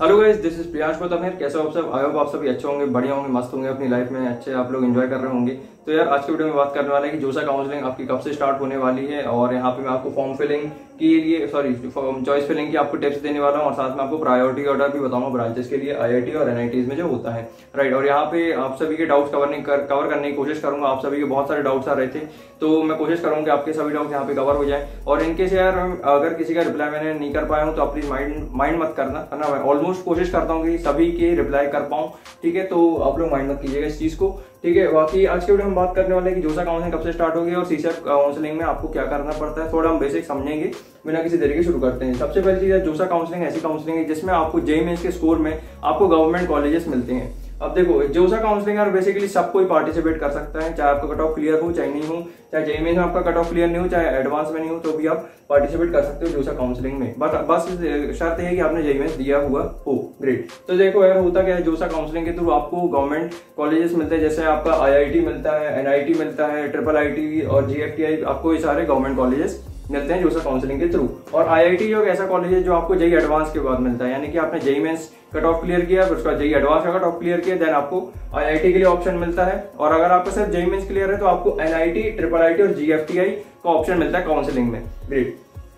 Hello guys this is Priyansh Gautam कैसे हो आप सब? आई होप आप सभी अच्छे होंगे बढ़िया होंगे मस्त होंगे अपनी लाइफ में अच्छे आप लोग एंजॉय कर रहे होंगे। तो यार आज के वीडियो में बात करने वाले हैं कि जोसा काउंसलिंग आपकी कब से स्टार्ट होने वाली है और यहाँ पे मैं आपको फॉर्म फिलिंग के लिए सॉरी चॉइस फिलिंग की आपको टिप्स देने वाला हूँ और साथ में आपको प्रायोरिटी ऑर्डर भी बताऊँगा ब्रांचेस के लिए आईआईटी और एनआईटीज में जो होता है। राइट और यहाँ पे आप सभी के डाउट्स कवर कर, कवर करने की कोशिश करूँगा। आप सभी के बहुत सारे डाउट्स आ रहे थे तो मैं कोशिश करूँगा आपके सभी डाउट्स यहाँ पे कवर हो जाए। और इनके से यार अगर किसी का रिप्लाई मैंने नहीं कर पाया हूँ तो आप प्लीज़ माइंड माइंड मत करना है ना? मैं ऑलमोस्ट कोशिश करता हूँ कि सभी के रिप्लाई कर पाऊँ, ठीक है? तो आप लोग माइंड मत कीजिएगा इस चीज़ को, ठीक है? बाकी आज के वीडियो हम बात करने वाले हैं कि जोसा काउंसलिंग कब से स्टार्ट होगी और सीसेप काउंसलिंग में आपको क्या करना पड़ता है, थोड़ा हम बेसिक समझेंगे, बिना किसी तरीके शुरू करते हैं। सबसे पहली चीज़ है, जोसा काउंसलिंग ऐसी काउंसलिंग है जिसमें आपको जेई के स्कोर में आपको गवर्नमेंट कॉलेजेस मिलते हैं। अब देखो जोसा काउंसलिंग यार बेसिकली सब कोई पार्टिसिपेट कर सकता है, चाहे आपका कट ऑफ़ क्लियर हो, चाहे नहीं हो, चाहे जेई में आपका कट ऑफ़ क्लियर नहीं हो, चाहे एडवांस में नहीं हो तो भी आप पार्टिसिपेट कर सकते हो जोसा काउंसलिंग में। बट बस शर्त है कि आपने जेई में दिया हुआ हो। ग्रेट तो देखो, यार, होता क्या है जोसा काउंसलिंग के थ्रू आपको गवर्नमेंट कॉलेजेस मिलते हैं, जैसे आपका आईआईटी मिलता है एनआईटी मिलता है ट्रिपल आईटी और जीएफटीआई आपको ये सारे गवर्नमेंट कॉलेजेस मिलते हैं जोसेफ काउंसलिंग के थ्रू और आईआईटी जो ऐसा कॉलेज है जो आपको जई एडवांस के बाद मिलता है, यानी कि आपने JEE mains cut off clear किया फिर उसका जेई एडवांस का कट ऑफ़ क्लियर किया देन आपको आईआईटी के लिए ऑप्शन मिलता है. और अगर आपका सिर्फ़ जेई मेंस क्लियर है तो आपको एनआईटी ट्रिपल आईटी और जीएफटीआई का ऑप्शन मिलता है काउंसिलिंग में. ग्रेट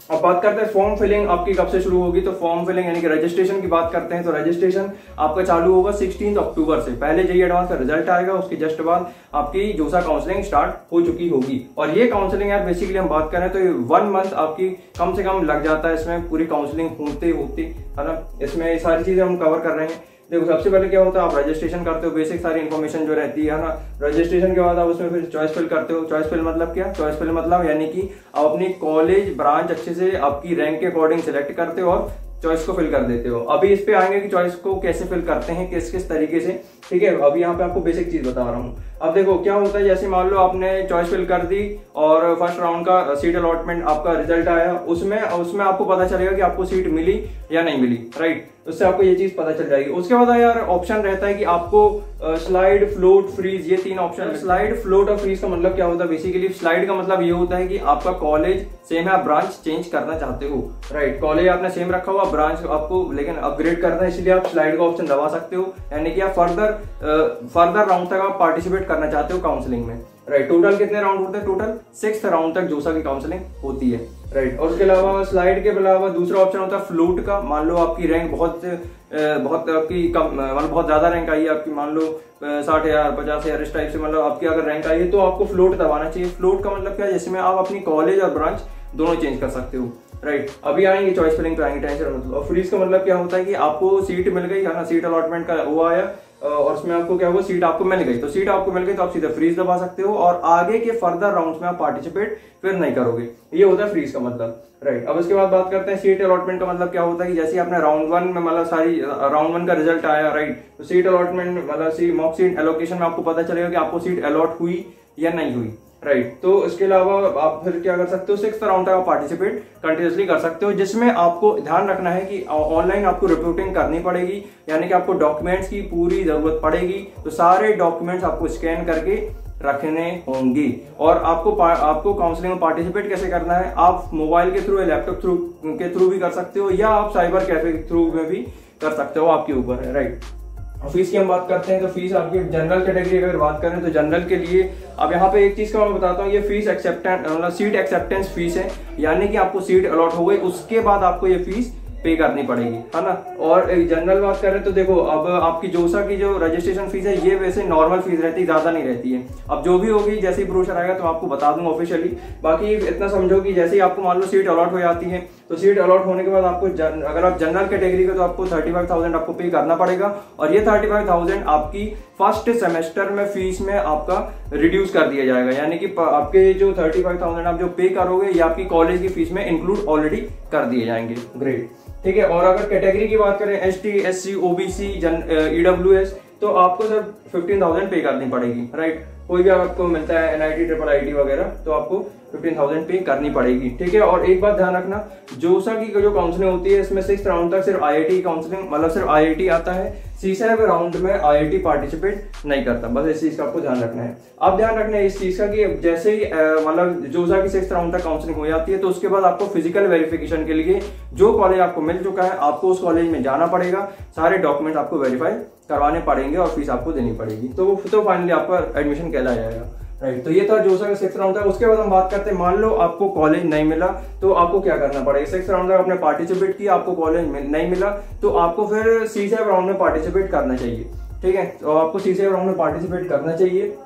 अब बात करते हैं फॉर्म फिलिंग आपकी कब से शुरू होगी? तो फॉर्म फिलिंग यानी कि रजिस्ट्रेशन की बात करते हैं। तो रजिस्ट्रेशन आपका चालू होगा सिक्सटीन अक्टूबर से। पहले जेई एडवांस का रिज़ल्ट आएगा, उसके जस्ट बाद आपकी जोसा काउंसलिंग स्टार्ट हो चुकी होगी। और ये काउंसलिंग यार बेसिकली हम बात करें तो वन मंथ आपकी कम से कम लग जाता है इसमें पूरी काउंसलिंग होते होते है ना? इसमें सारी चीज़ें हम कवर कर रहे हैं। देखो, सबसे पहले क्या होता है, आप रजिस्ट्रेशन करते हो बेसिक सारी इन्फॉर्मेशन जो रहती है ना? रजिस्ट्रेशन के बाद आप उसमें फिर चॉइस फिल करते हो। चॉइस फिल मतलब क्या? चॉइस फिल मतलब यानी कि आप अपनी कॉलेज ब्रांच अच्छे से आपकी रैंक के अकॉर्डिंग सिलेक्ट करते हो और चॉइस को फिल कर देते हो। अभी इस पे आएँगे कि चॉइस को कैसे फिल करते हैं, किस किस तरीके से, ठीक है? अभी यहाँ पे आपको बेसिक चीज़ बता रहा हूँ। अब देखो, क्या होता है, जैसे मान लो आपने चॉइस फिल कर दी और फ़र्स्ट राउंड का सीट अलॉटमेंट आपका रिज़ल्ट आया, उसमें उसमें आपको पता चलेगा कि आपको सीट मिली या नहीं मिली राइट उससे आपको ये चीज़ पता चल जाएगी। उसके बाद यार ऑप्शन रहता है कि आपको स्लाइड फ्लोट फ्रीज ये तीन ऑप्शन स्लाइड फ्लोट और फ्रीज का मतलब क्या होता है? बेसिकली स्लाइड का मतलब ये होता है कि आपका कॉलेज सेम है, आप ब्रांच चेंज करना चाहते हो। राइट कॉलेज आपने सेम रखा हुआ ब्रांच आपको, लेकिन अपग्रेड करना है, इसलिए आप स्लाइड का ऑप्शन दबा सकते हो। यानी कि आप फर्दर फर्दर राउंड तक आप पार्टिसिपेट करना चाहते हो काउंसलिंग में। राइट टोटल कितने राउंड होते हैं? टोटल सिक्स राउंड तक जोसा की काउंसलिंग होती है। राइट और उसके अलावा स्लाइड के अलावा दूसरा ऑप्शन होता है फ्लूट का। मान लो आपकी रैंक बहुत बहुत आपकी कम मतलब बहुत ज़्यादा रैंक आई है आपकी। मान लो साठ हज़ार पचास हज़ार इस टाइप से मतलब आपकी अगर रैंक आई है तो आपको फ्लोट दबाना चाहिए। फ्लोट का मतलब क्या है? जैसे में आप अपनी कॉलेज और ब्रांच दोनों चेंज कर सकते हो। राइट अभी आएँगे चॉइस फिलिंग पे आएँगे टेंशन मतलब और फ्रीज का मतलब क्या होता है कि आपको सीट मिल गई। है ना सीट अलॉटमेंट का वो आया। और उसमें आपको क्या हुआ? सीट आपको मिल गई। तो सीट आपको मिल गई तो आप सीधे फ्रीज दबा सकते हो और आगे के फर्दर राउंड्स में आप पार्टिसिपेट फिर नहीं करोगे। ये होता है फ्रीज का मतलब। राइट अब उसके बाद बात करते हैं सीट अलॉटमेंट का मतलब क्या होता है कि जैसे आपने राउंड वन में मतलब सारी राउंड वन का रिज़ल्ट आया राइट तो सीट अलॉटमेंट मतलब सी मॉक सीट एलोकेशन में आपको पता चलेगा कि आपको सीट अलॉट हुई या नहीं हुई। राइट. तो इसके अलावा आप फिर क्या कर सकते हो? सिक्स राउंड तक आप पार्टिसिपेट कंटिन्यूसली कर सकते हो, जिसमें आपको ध्यान रखना है कि ऑनलाइन आपको रिपोर्टिंग करनी पड़ेगी, यानी कि आपको डॉक्यूमेंट्स की पूरी ज़रूरत पड़ेगी। तो सारे डॉक्यूमेंट्स आपको स्कैन करके रखने होंगे। और आपको आपको काउंसलिंग में पार्टिसिपेट कैसे करना है? आप मोबाइल के थ्रू या लैपटॉप थ्रू के थ्रू भी कर सकते हो, या आप साइबर कैफ़े के थ्रू में भी कर सकते हो आपके ऊपर है राइट फ़ीस की हम बात करते हैं तो फ़ीस आपकी जनरल कैटेगरी अगर बात करें तो जनरल के लिए अब यहाँ पे एक चीज़ का मैं बताता हूँ, ये फ़ीस एक्सेप्टेंस मतलब सीट एक्सेप्टेंस फ़ीस है। यानी कि आपको सीट अलॉट हो गई, उसके बाद आपको ये फ़ीस पे करनी पड़ेगी, है ना? और जनरल बात करें तो देखो, अब आपकी जोसा की जो रजिस्ट्रेशन फ़ीस है, ये वैसे नॉर्मल फ़ीस रहती है ज़्यादा नहीं रहती है। अब जो भी होगी, जैसे ही ब्रोशर आएगा तो आपको बता दूँगा ऑफिशियली बाकी इतना समझो कि जैसे ही आपको मान लो सीट अलॉट हो जाती है तो सीट अलॉट होने के बाद आपको जन, अगर आप जनरल कैटेगरी का तो आपको थर्टी फाइव थाउज़ेंड आपको पे करना पड़ेगा। और ये थर्टी फाइव थाउज़ेंड आपकी फ़र्स्ट सेमेस्टर में फ़ीस में आपका रिड्यूस कर दिया जाएगा। यानी कि आपके जो थर्टी फाइव थाउज़ेंड आप जो पे करोगे ये आपकी कॉलेज की फ़ीस में इंक्लूड ऑलरेडी कर दिए जाएँगे। ग्रेड ठीक है और अगर कैटेगरी की बात करें S T S C OBC EW S तो आपको सर फिफ्टीन थाउज़ेंड पे करनी पड़ेगी। राइट कोई भी आपको मिलता है एनआईटी ट्रिपल आईटी वगैरह तो आपको फिफ्टीन थाउज़ेंड पे करनी पड़ेगी, ठीक है? और एक बात ध्यान रखना, जोसा की जो काउंसलिंग होती है, इसमें सिक्स राउंड तक सिर्फ़ आईआईटी काउंसलिंग मतलब सिर्फ़ आईआईटी आता है सी सेवन राउंड में आईआईटी पार्टिसिपेट नहीं करता, बस इस चीज़ का आपको ध्यान रखना है। अब ध्यान रखना है इस चीज़ का कि जैसे ही मतलब जोसा की सिक्स राउंड तक काउंसलिंग हो जाती है तो उसके बाद आपको फ़िज़िकल वेरिफिकेशन के लिए जो कॉलेज आपको मिल चुका है, आपको उस कॉलेज में जाना पड़ेगा, सारे डॉक्यूमेंट आपको वेरीफाई करवाने पड़ेंगे और फ़ीस आपको देनी पड़ेगी। तो तो फाइनली आपका एडमिशन कहला जाएगा। राइट तो ये था जो सर सिक्स राउंड था। उसके बाद हम बात करते हैं, मान लो आपको कॉलेज नहीं मिला तो आपको क्या करना पड़ेगा? सिक्स राउंड तक आपने पार्टिसिपेट किया, आपको कॉलेज नहीं मिला तो आपको फिर सी राउंड में पार्टिसिपेट करना चाहिए। ठीक है? तो आपको सी राउंड में पार्टिसिपेट करना चाहिए।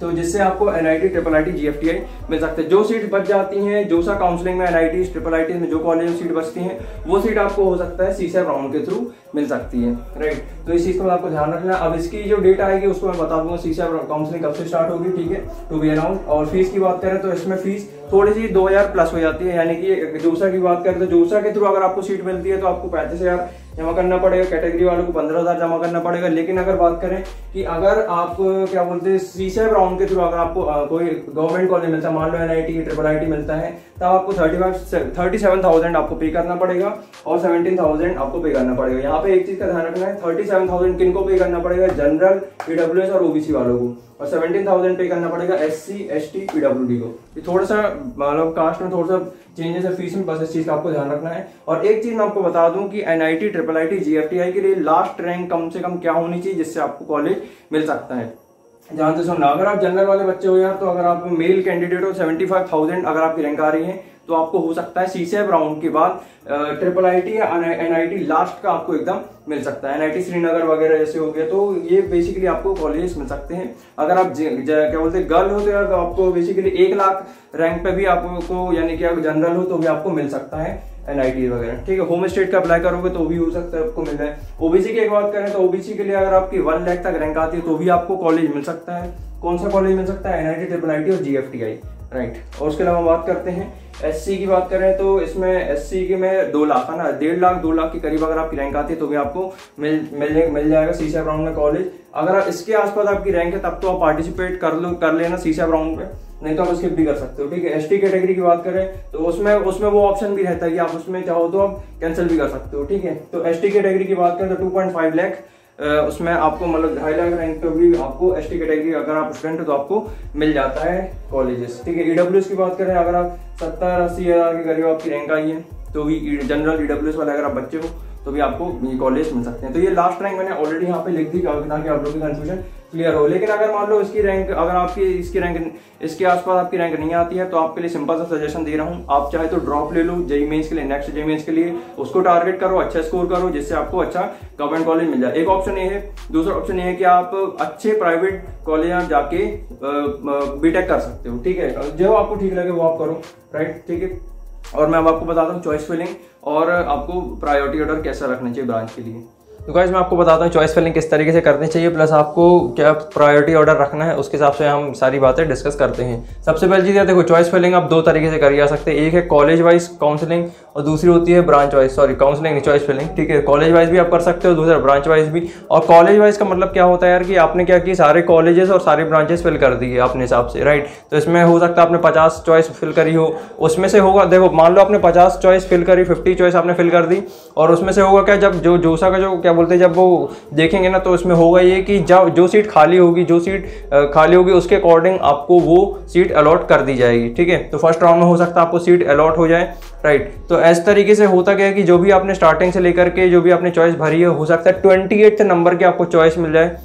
तो जिससे आपको N I T triple I T G F T I मिल सकते हैं। जो सीट बच जाती हैं, जो सा काउंसलिंग में N I T triple I T में, जो कॉलेज में सीट बचती हैं, वो सीट आपको हो सकता है सी राउंड के थ्रू मिल सकती है राइट तो इस चीज़ को आपको ध्यान रखना अब इसकी जो डेट आएगी, उसको मैं बता दूँगा। सी काउंसलिंग कब से स्टार्ट होगी, ठीक है? टू बी अराउंड और फ़ीस की बात करें तो इसमें फ़ीस थोड़ी सी दो हज़ार प्लस हो जाती है। यानी कि जोसा की बात करें तो जोसा के थ्रू अगर आपको सीट मिलती है तो आपको पैंतीस हज़ार जमा करना पड़ेगा कैटेगरी वालों को पंद्रह हज़ार जमा करना पड़ेगा। लेकिन अगर बात करें कि अगर आप क्या बोलते हैं सी सेव राउंड के थ्रू अगर आपको आ, कोई गवर्नमेंट कॉलेज मिलता है मान लो एनआईटी ट्रिपल आईटी मिलता है तब आपको thirty five thirty seven thousand आपको पे करना पड़ेगा और सेवेंटीन थाउज़ेंड आपको पे करना पड़ेगा। यहाँ पे एक चीज़ का ध्यान रखना है थर्टी सेवन थाउज़ेंड किन को पे करना पड़ेगा? जनरल ईडब्ल्यू और ओबीसी वालों को। और सेवेंटीन थाउज़ेंड पे करना पड़ेगा S C S T PW D को। ये थोड़ा सा मतलब कास्ट में थोड़ा सा चेंजेस है फ़ीस में, बस इस चीज़ का आपको ध्यान रखना है। और एक चीज़ मैं आपको बता दूँ कि N I T triple I T G F T GFTI के लिए लास्ट रैंक कम से कम क्या होनी चाहिए, जिससे आपको कॉलेज मिल सकता है। ध्यान से सुनना अगर आप जनरल वाले बच्चे हो यार तो अगर आप मेल कैंडिडेट हो सेवेंटी फाइव थाउज़ेंड अगर आपकी रैंक आ रही है तो आपको हो सकता है सीसीएफ राउंड के बाद ट्रिपल आईटी या एनआईटी लास्ट का आपको एकदम मिल सकता है। एनआईटी श्रीनगर वगैरह जैसे हो गया तो ये बेसिकली आपको कॉलेजेस मिल सकते हैं। अगर आप क्या बोलते हैं गर्ल हो तो यार आपको बेसिकली एक लाख रैंक पे भी आपको, यानी कि अगर जनरल हो तो भी आपको मिल सकता है एनआईटी वगैरह। ठीक है होम स्टेट का अप्लाई करोगे तो भी हो सकता है आपको मिल जाए ओबीसी की एक बात करें तो ओबीसी के लिए अगर आपकी वन लैख तक रैंक आती है तो भी आपको कॉलेज मिल सकता है। कौन सा कॉलेज मिल सकता है? एनआईटी ट्रिपल आईटी और जीएफटीआई राइट और उसके अलावा बात करते हैं एससी की बात करें तो इसमें एस के में दो लाख है ना, डेढ़ लाख, दो लाख के करीब अगर आपकी रैंक आती है तो भी आपको मिल मिल मिल जाएगा सी राउंड में कॉलेज अगर आप इसके आसपास आपकी रैंक है, तब तो आप पार्टिसिपेट कर लो, कर लेना सी राउंड में, नहीं तो आप स्किप भी कर सकते हो, ठीक है? एस टी कैटेगरी की बात करें तो उसमें उसमें वो ऑप्शन भी रहता है कि आप उसमें चाहो तो आप कैंसिल भी कर सकते हो, ठीक है? तो एस टी कैटेगरी की बात करें तो टू पॉइंट फाइव लैख उसमें आपको मतलब ढाई लाख रैंक पे भी आपको एस टी कैटेगरी अगर आप स्टूडेंट हो तो आपको मिल जाता है कॉलेजेस ठीक है ईडब्ल्यू की बात करें, अगर आप सत्तर, अस्सी हज़ार के करीब आपकी रैंक आई है तो भी जनरल ईडब्ल्यू वाले अगर आप बच्चे हो तो भी आपको ये कॉलेज मिल सकते हैं। तो ये लास्ट रैंक मैंने ऑलरेडी यहाँ पे लिख दी, ताकि आप लोग की कंफ्यूजन क्लियर हो। लेकिन अगर मान लो इसकी रैंक अगर आपकी इसकी रैंक इसके आसपास आपकी रैंक नहीं आती है तो आपके लिए सिंपल सा सजेशन दे रहा हूँ। आप चाहे तो ड्रॉप ले लो जेई मेन्स के लिए नेक्स्ट जेई मेन्स के लिए। उसको टारगेट करो अच्छा स्कोर करो, जिससे आपको अच्छा गवर्नमेंट कॉलेज मिल जाए। एक ऑप्शन ये है। दूसरा ऑप्शन ये है कि आप अच्छे प्राइवेट कॉलेज आप जाके बीटेक कर सकते हो। ठीक है? जो आपको ठीक लगे, वो आप करो। राइट ठीक है? और मैं अब आपको बताता हूँ चॉइस फिलिंग और आपको प्रायोरिटी ऑर्डर कैसा रखना चाहिए ब्रांच के लिए। तो गाइज़ मैं आपको बताता हूँ चॉइस फिलिंग किस तरीके से करनी चाहिए प्लस आपको क्या प्रायोरिटी ऑर्डर रखना है, उसके हिसाब से हम सारी बातें डिस्कस करते हैं। सबसे पहले चीज़ देखो चॉइस फिलिंग आप दो तरीके से करी जा सकते हैं। एक है कॉलेज वाइज काउंसलिंग और दूसरी होती है branch wise sorry counselling choice filling ठीक है? कॉलेज वाइज भी आप कर सकते हो, दूसरा ब्रांच वाइज भी। और कॉलेज वाइज का मतलब क्या होता है यार कि आपने क्या किया? सारे कॉलेजेस और सारे ब्रांचेस फिल कर दिए अपने हिसाब से राइट तो इसमें हो सकता है आपने पचास चॉइस फिल करी हो। उसमें से होगा, देखो, मान लो आपने पचास चॉइस फिल करी फिफ्टी चॉइस आपने फिल कर दी, और उसमें से होगा क्या? जब जो जोसा का जो, क्या बोलते हैं, जब वो देखेंगे ना तो उसमें होगा ये कि जब जो सीट खाली होगी, जो सीट खाली होगी, उसके अकॉर्डिंग आपको वो सीट अलॉट कर दी जाएगी, ठीक है? तो फ़र्स्ट राउंड में हो सकता है आपको सीट अलॉट हो जाए। Right right. तो ऐसे तरीके से होता क्या है कि जो भी आपने स्टार्टिंग से लेकर के जो भी आपने चॉइस भरी है, हो सकता है ट्वेंटी नंबर के आपको चॉइस मिल जाए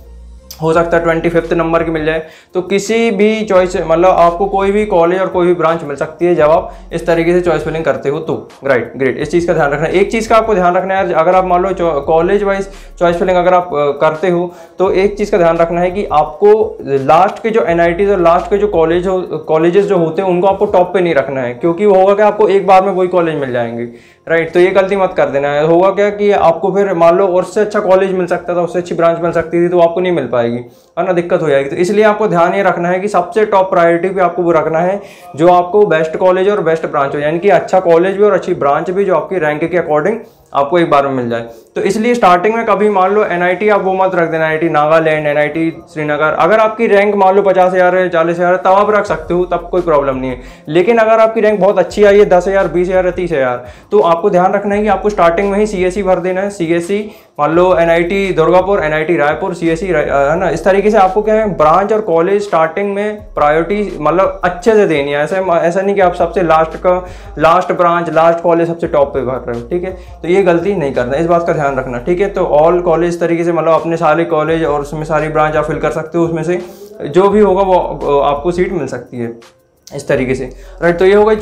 हो सकता है ट्वेंटी फिफ्थ नंबर की मिल जाए। तो किसी भी चॉइस मतलब आपको कोई भी कॉलेज और कोई भी ब्रांच मिल सकती है जब आप इस तरीके से चॉइस फिलिंग करते हो तो। राइट ग्रेट इस चीज़ का ध्यान रखना। है एक चीज़ का आपको ध्यान रखना है अगर आप मान लो कॉलेज वाइज चॉइस फिलिंग अगर आप करते हो तो एक चीज़ का ध्यान रखना है कि आपको लास्ट के जो एन और लास्ट के जो कॉलेज हो कॉलेजेस जो होते हैं, उनको आपको टॉप पर नहीं रखना है, क्योंकि वो होगा कि आपको एक बार में वही कॉलेज मिल जाएँगे। राइट तो ये गलती मत कर देना। है होगा क्या कि आपको फिर मान लो और से अच्छा कॉलेज मिल सकता था, उससे अच्छी ब्रांच मिल सकती थी तो आपको नहीं मिल पाएगी। है ना? दिक्कत हो जाएगी। तो इसलिए आपको ध्यान ये रखना है कि सबसे टॉप प्रायोरिटी पे आपको वो रखना है, जो आपको बेस्ट कॉलेज और बेस्ट ब्रांच हो। यानी कि अच्छा कॉलेज भी और अच्छी ब्रांच भी, जो आपकी रैंक के अकॉर्डिंग आपको एक बार में मिल जाए। तो इसलिए स्टार्टिंग में कभी मान लो NIT आप वो मत रख देना एन नागालैंड एनआईटी श्रीनगर। अगर आपकी रैंक मान लो पचास हज़ार है, चालीस हज़ार तब आप रख सकते हो, तब कोई प्रॉब्लम नहीं है। लेकिन अगर आपकी रैंक बहुत अच्छी आई है, दस हज़ार, बीस हज़ार तीस हज़ार तो आपको ध्यान रखना है कि आपको स्टार्टिंग में ही CSC भर देना है। CSC मान लो N Durgapur NIT Raipur C है ना? इस तरीके से आपको क्या है ब्रांच और कॉलेज स्टार्टिंग में प्रायोरिटी मतलब अच्छे से देनी है। ऐसा ऐसा नहीं कि आप सबसे लास्ट का लास्ट ब्रांच लास्ट कॉलेज सबसे टॉप पे भर रहे हो, ठीक है? तो ये गलती नहीं करना, इस बात का ध्यान रखना, ठीक है? तो ऑल कॉलेज तरीके से मतलब अपने सारे कॉलेज और उसमें सारी ब्रांच आप फिल कर सकते हो, उसमें से जो भी होगा वो आपको सीट मिल सकती है। इस तरीके से। राइट तो ये हो गई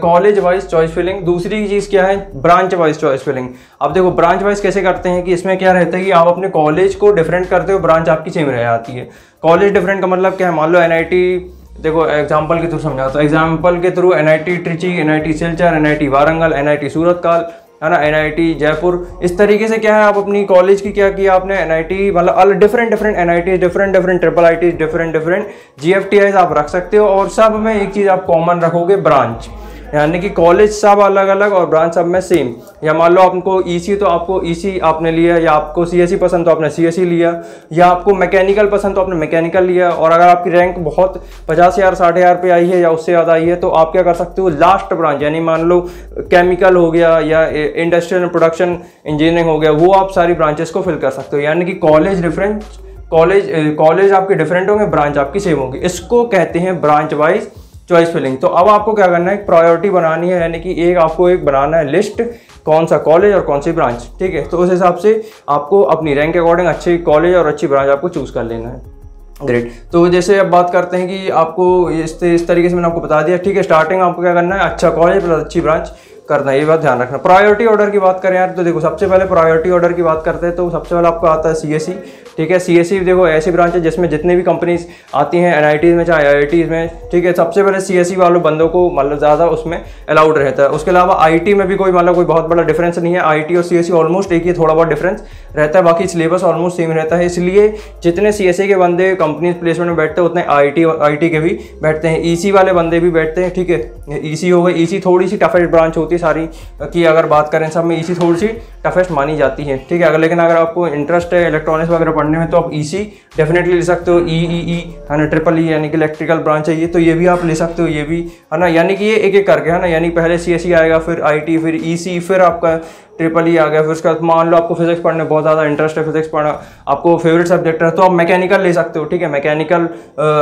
कॉलेज वाइज चॉइस फिलिंग दूसरी चीज़ क्या है? ब्रांच वाइज चॉइस फिलिंग अब देखो ब्रांच वाइज कैसे करते हैं कि इसमें क्या रहता है कि आप अपने कॉलेज को डिफरेंट करते हो ब्रांच आपकी सेम रह जाती है। कॉलेज डिफरेंट का मतलब क्या है? मान लो एनआईटी देखो एग्ज़ाम्पल के थ्रू समझाता हूँ। एग्ज़ाम्पल के through N I T Trichy N I T Silchar N I T Warangal N I T Surathkal है ना एनआईटी जयपुर। इस तरीके से क्या है, आप अपनी कॉलेज की क्या किया आपने? एनआईटी मतलब अलग different different NIT different different triple I different different GFTI आप रख सकते हो और सब में एक चीज़ आप कॉमन रखोगे ब्रांच यानी कि कॉलेज सब अलग अलग और ब्रांच सब में सेम या मान लो आपको ईसी e तो आपको ईसी e आपने लिया, या आपको सीएससी e पसंद तो आपने सीएससी लिया, या आपको मैकेनिकल पसंद तो आपने मैकेनिकल लिया, और अगर आपकी रैंक बहुत पचास हज़ार, साठ हज़ार पे आई है या उससे ज़्यादा आई है तो आप क्या कर सकते हो? लास्ट ब्रांच यानी मान लो केमिकल हो गया या इंडस्ट्रियल प्रोडक्शन इंजीनियरिंग हो गया, वो आप सारी ब्रांचेस को फिल कर सकते हो. यानी कि कॉलेज डिफरेंट कॉलेज कॉलेज आपके डिफरेंट होंगे ब्रांच आपकी सेम होगी. इसको कहते हैं ब्रांच वाइज चॉइस फिलिंग तो अब आपको क्या करना है? प्रायोरिटी बनानी है, यानी कि एक आपको एक बनाना है लिस्ट कौन सा कॉलेज और कौन सी ब्रांच ठीक है? तो उस हिसाब से आपको अपनी रैंक के अकॉर्डिंग अच्छी कॉलेज और अच्छी ब्रांच आपको चूज़ कर लेना है। ग्रेट तो जैसे अब बात करते हैं कि आपको इस इस तरीके से मैंने आपको बता दिया, ठीक है? स्टार्टिंग आपको क्या करना है? अच्छा कॉलेज प्लस अच्छी ब्रांच करना है, ये बात ध्यान रखना। प्रायोरिटी ऑर्डर की बात करें यार तो देखो, सबसे पहले प्रायोरिटी ऑर्डर की बात करते हैं तो सबसे पहले आपको आता है सीएससी ठीक है सी देखो, ऐसी ब्रांच है जिसमें जितने भी कंपनीज़ आती हैं एन में, चाहे आई में, ठीक है, सबसे पहले सी वालों, बंदों को मतलब ज़्यादा उसमें अलाउड रहता है। उसके अलावा आईटी में भी कोई मतलब कोई बहुत बड़ा डिफरेंस नहीं है। आईटी और सी ऑलमोस्ट एक ही थोड़ा बहुत डिफरेंस रहता है, बाकी सिलेबस ऑलमोस्ट सेम रहता है। इसलिए जितने सी के बंदे कंपनी प्लेसमेंट में बैठते हैं, उतने आई आई के भी बैठते हैं। ईसी वाले बंदे भी बैठते हैं, ठीक है ई हो गई ई थोड़ी सी टफेस्ट ब्रांच होती है सारी, की अगर बात करें सब में ईसी थोड़ी सी टफेस्ट मानी जाती है, ठीक है। अगर लेकिन अगर आपको इंटरेस्ट है इलेक्ट्रॉनिक्स वगैरह पढ़ने में तो आप ईसी डेफिनेटली ले सकते हो। ई ई ई है ना ट्रिपल ई यानी कि इलेक्ट्रिकल ब्रांच है ये तो ये भी आप ले सकते हो, ये भी, है ना, यानी कि ये एक एक करके, है ना, यानी पहले सी e आएगा, फिर आई टी फिर ई e फिर आपका ट्रिपल ई आ गया, फिर उसके बाद मान लो आपको फिजिक्स पढ़ने बहुत ज़्यादा इंटरेस्ट है फिजिक्स पढ़ना, आपको फेवरेट सब्जेक्ट है तो आप मैकेनिकल ले सकते हो, ठीक है मैकेनिकल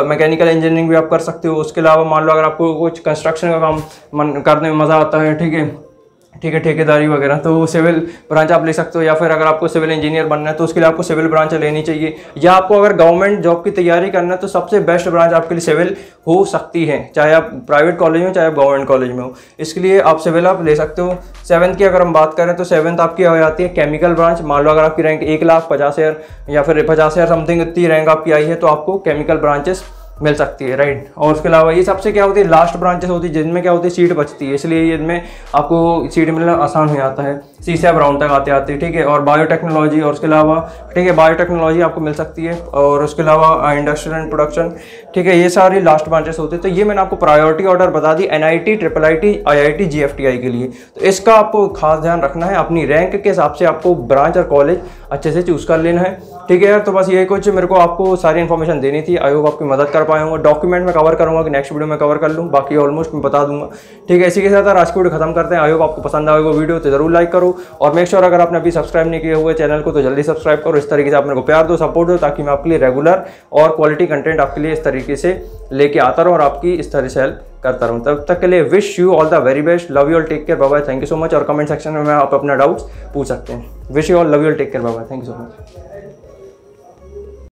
मैकेनिकल इंजीनियरिंग भी आप कर सकते हो, उसके अलावा मान लो अगर आपको कुछ कंस्ट्रक्शन का काम करने में मज़ा आता है, ठीक है ठीक है, ठेकेदारी वगैरह। तो सिविल ब्रांच आप ले सकते हो, या फिर अगर आपको सिविल इंजीनियर बनना है तो उसके लिए आपको सिविल ब्रांच लेनी चाहिए। या आपको अगर गवर्नमेंट जॉब की तैयारी करना है तो सबसे बेस्ट ब्रांच आपके लिए सिविल हो सकती है, चाहे आप प्राइवेट कॉलेज में चाहे आप गवर्नमेंट कॉलेज में हो। इसके लिए आप सिविल आप ले सकते हो। सेवन्थ की अगर हम बात करें तो सेवन्थ आपकी हो जाती है केमिकल ब्रांच। मान लो अगर आपकी रैंक एक लाख पचास हज़ार या फिर पचास हज़ार समथिंग इतनी रैंक आपकी आई है तो आपको केमिकल ब्रांचेस मिल सकती है राइट और उसके अलावा ये सबसे क्या होती है लास्ट ब्रांचेस होती है, जिनमें क्या होती है सीट बचती है। इसलिए इनमें आपको सीट मिलना आसान हो जाता है। सी से राउंड तक आते आते, ठीक है? और बायोटेक्नोलॉजी और उसके अलावा, ठीक है बायोटेक्नोलॉजी आपको मिल सकती है। और उसके अलावा इंडस्ट्रियल एंड प्रोडक्शन ठीक है? ये सारी लास्ट ब्रांचेस होते हैं। तो ये मैंने आपको प्रायोरिटी ऑर्डर बता दी N I T triple I T I I T G F T I के लिए। तो इसका आपको खास ध्यान रखना है, अपनी रैंक के हिसाब से आपको ब्रांच और कॉलेज अच्छे से चूज़ कर लेना है। ठीक है यार तो बस ये कुछ मेरे को आपको सारी इन्फॉर्मेशन देनी थी। आई होप आपकी मदद कर पाए होंगे डॉक्यूमेंट में कवर करूँगा कि नेक्स्ट वीडियो में कवर कर लूँ। बाकी ऑलमोस्ट मैं बता दूँगा। ठीक है, इसी के साथ आज की वीडियो खत्म करते हैं। होप आपको पसंद आएगा वीडियो तो ज़रूर लाइक करो। और मेक श्योर अगर आपने अभी सब्सक्राइब नहीं किए हुए चैनल को तो जल्दी सब्सक्राइब करो। इस तरीके से आप मेरे को प्यार दो सपोर्ट दो, ताकि मैं आपके लिए रेगुलर और क्वालिटी कंटेंट आपके लिए इस तरीके से लेके आता रहूँ और आपकी इस तरह से हेल्प करता रहूँ। तब तक के लिए wish you all the very best love you all take care Baba thank you so much और कमेंट सेक्शन में आप अपना डाउट्स पूछ सकते हैं। Wish you all love you all take care Baba thank you so much